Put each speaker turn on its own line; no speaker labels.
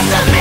Lots of me